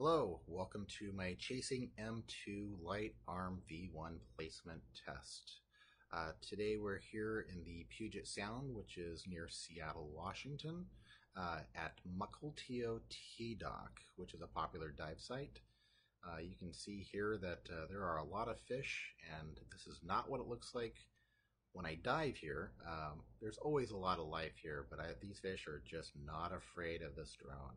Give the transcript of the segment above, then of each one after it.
Hello, welcome to my Chasing M2 Light Arm V1 placement test. Uh, today we're here in the Puget Sound, which is near Seattle, Washington, uh, at Mukilteo T Dock, which is a popular dive site. Uh, you can see here that uh, there are a lot of fish, and this is not what it looks like when I dive here. Um, there's always a lot of life here, but I, these fish are just not afraid of this drone.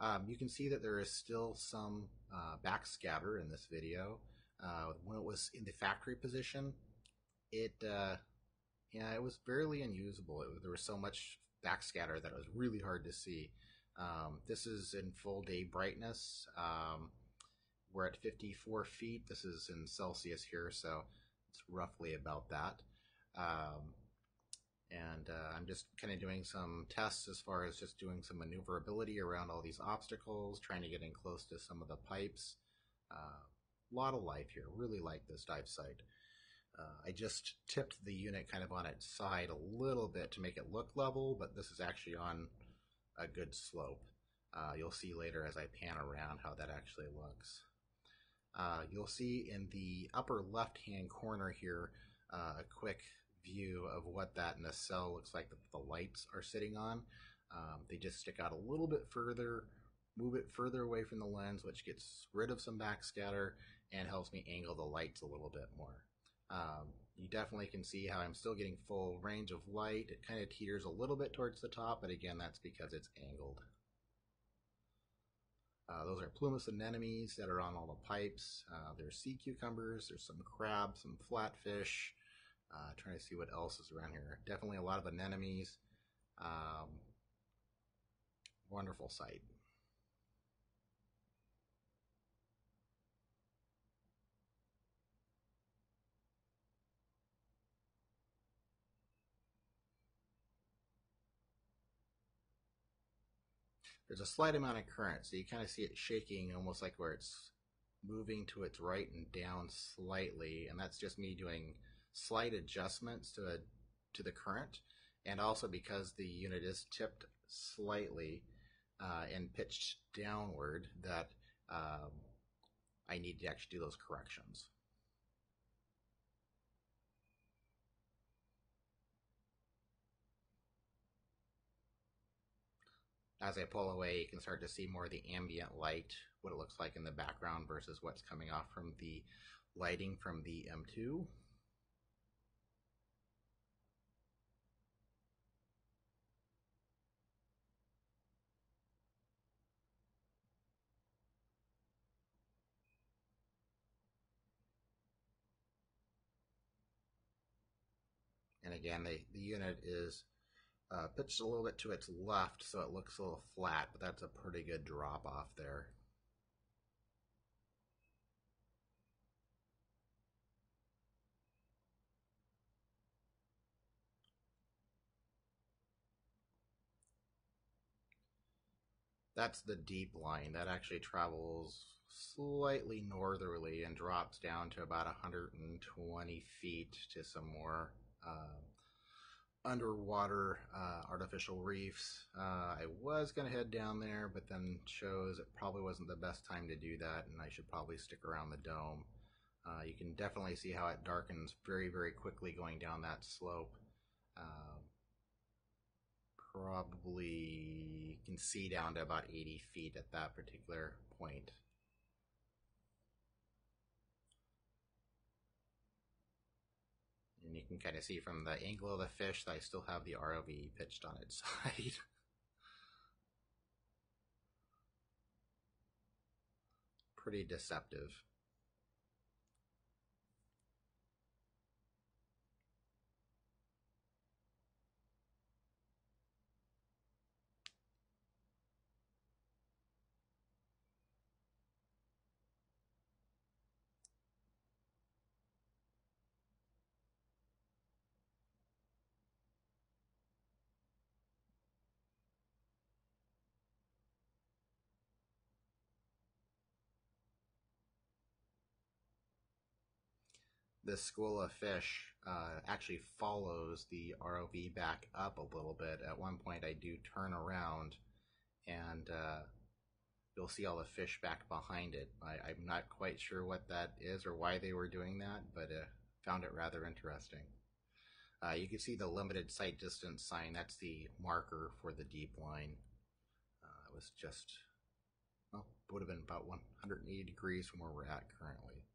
Um, you can see that there is still some uh, backscatter in this video. Uh, when it was in the factory position, it uh, yeah, it was barely unusable. It, there was so much backscatter that it was really hard to see. Um, this is in full day brightness. Um, we're at 54 feet. This is in Celsius here, so it's roughly about that. Um, and uh, I'm just kind of doing some tests as far as just doing some maneuverability around all these obstacles, trying to get in close to some of the pipes. A uh, lot of life here. Really like this dive site. Uh, I just tipped the unit kind of on its side a little bit to make it look level, but this is actually on a good slope. Uh, you'll see later as I pan around how that actually looks. Uh, you'll see in the upper left hand corner here uh, a quick view of what that nacelle looks like that the lights are sitting on. Um, they just stick out a little bit further, move it further away from the lens, which gets rid of some backscatter and helps me angle the lights a little bit more. Um, you definitely can see how I'm still getting full range of light. It kind of teeters a little bit towards the top, but again, that's because it's angled. Uh, those are plumose anemones that are on all the pipes. Uh, there's sea cucumbers, there's some crabs, some flatfish, uh, trying to see what else is around here. Definitely a lot of anemones. Um, wonderful site. There's a slight amount of current, so you kind of see it shaking almost like where it's moving to its right and down slightly, and that's just me doing slight adjustments to a, to the current, and also because the unit is tipped slightly uh, and pitched downward, that um, I need to actually do those corrections. As I pull away, you can start to see more of the ambient light, what it looks like in the background versus what's coming off from the lighting from the M2. Again, the, the unit is uh, pitched a little bit to its left, so it looks a little flat, but that's a pretty good drop off there. That's the deep line. That actually travels slightly northerly and drops down to about 120 feet to some more underwater uh, artificial reefs. Uh, I was going to head down there, but then chose it probably wasn't the best time to do that, and I should probably stick around the dome. Uh, you can definitely see how it darkens very, very quickly going down that slope. Uh, probably can see down to about 80 feet at that particular point. And you can kind of see from the angle of the fish that I still have the ROV pitched on its side. Pretty deceptive. This school of fish uh, actually follows the ROV back up a little bit. At one point, I do turn around and uh, you'll see all the fish back behind it. I, am not quite sure what that is or why they were doing that, but uh, found it rather interesting. Uh, you can see the limited sight distance sign. That's the marker for the deep line. Uh, it was just, well, would have been about 180 degrees from where we're at currently.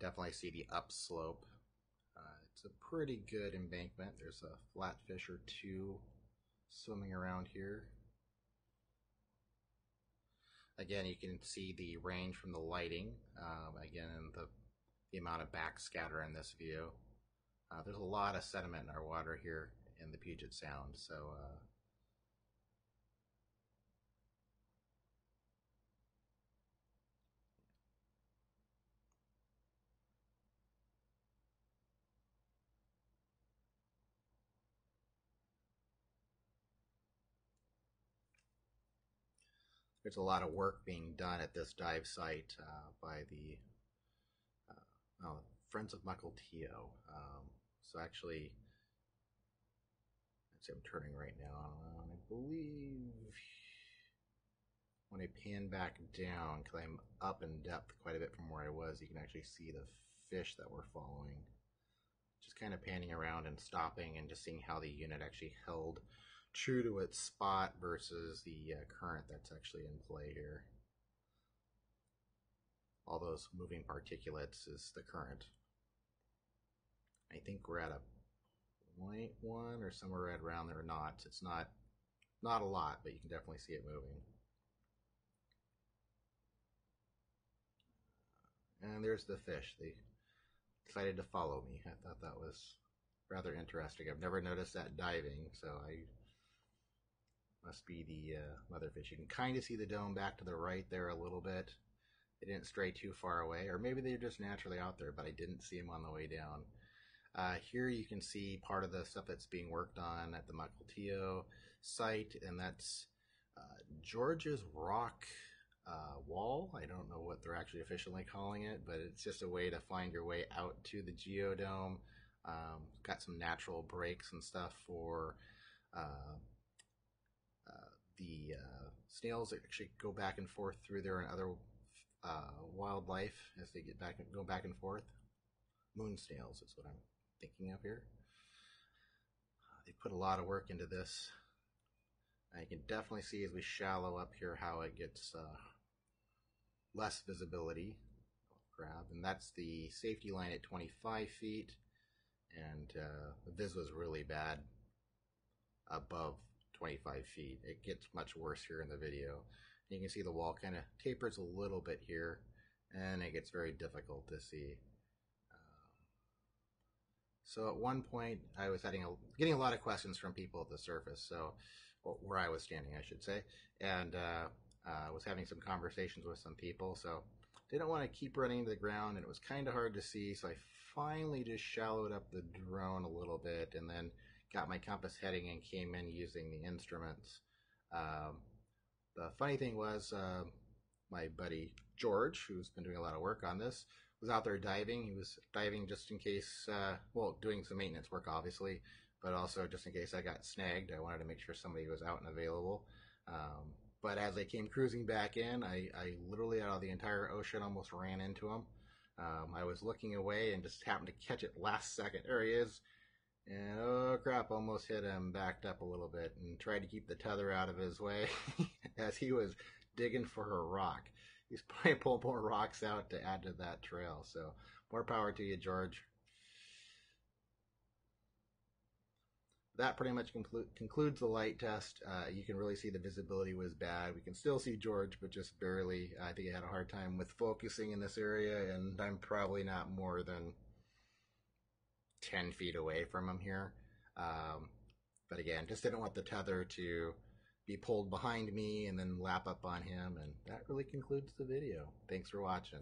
Definitely see the upslope. Uh, it's a pretty good embankment. There's a flatfish or two swimming around here. Again, you can see the range from the lighting. Um, again, the, the amount of backscatter in this view. Uh, there's a lot of sediment in our water here in the Puget Sound, so there's a lot of work being done at this dive site uh, by the uh, oh, Friends of Mukilteo. Um, so actually, let's see, I'm turning right now. I believe when I pan back down, because I'm up in depth quite a bit from where I was, you can actually see the fish that we're following. Just kind of panning around and stopping and just seeing how the unit actually held true to its spot versus the uh, current that's actually in play here. All those moving particulates is the current. I think we're at a 0.1 or somewhere right around there knots. It's not not a lot, but you can definitely see it moving. And there's the fish. They decided to follow me. I thought that was rather interesting. I've never noticed that diving, so I must be the uh, motherfish. You can kind of see the dome back to the right there a little bit. They didn't stray too far away, or maybe they're just naturally out there, but I didn't see them on the way down. Uh, here you can see part of the stuff that's being worked on at the Mukilteo site, and that's uh, George's Rock uh, Wall. I don't know what they're actually officially calling it, but it's just a way to find your way out to the geodome. Um, got some natural breaks and stuff for uh, snails actually go back and forth through there and other uh, wildlife as they get back and go back and forth. Moon snails is what I'm thinking of here. Uh, they put a lot of work into this. I can definitely see as we shallow up here how it gets uh, less visibility. Grab, and that's the safety line at 25 feet, and uh, the vis was really bad above 25 feet. It gets much worse here in the video. You can see the wall kind of tapers a little bit here, and it gets very difficult to see. Um, so at one point, I was having a, getting a lot of questions from people at the surface, so where I was standing, I should say, and uh, uh, was having some conversations with some people. So didn't want to keep running to the ground, and it was kind of hard to see. So I finally just shallowed up the drone a little bit, and then got my compass heading and came in using the instruments. Um, the funny thing was, uh, my buddy George, who's been doing a lot of work on this, was out there diving. He was diving just in case, uh, well, doing some maintenance work, obviously, but also just in case I got snagged. I wanted to make sure somebody was out and available. Um, but as I came cruising back in, I, I, literally out of the entire ocean almost ran into him. Um, I was looking away and just happened to catch it last second. There he is. And oh crap, almost hit him, backed up a little bit, and tried to keep the tether out of his way as he was digging for a rock. He's probably pulling more rocks out to add to that trail. So more power to you, George. That pretty much conclu- concludes the light test. Uh, you can really see the visibility was bad. We can still see George, but just barely. I think he had a hard time with focusing in this area, and I'm probably not more than 10 feet away from him here. Um, but again, just didn't want the tether to be pulled behind me and then lap up on him. And that really concludes the video. Thanks for watching.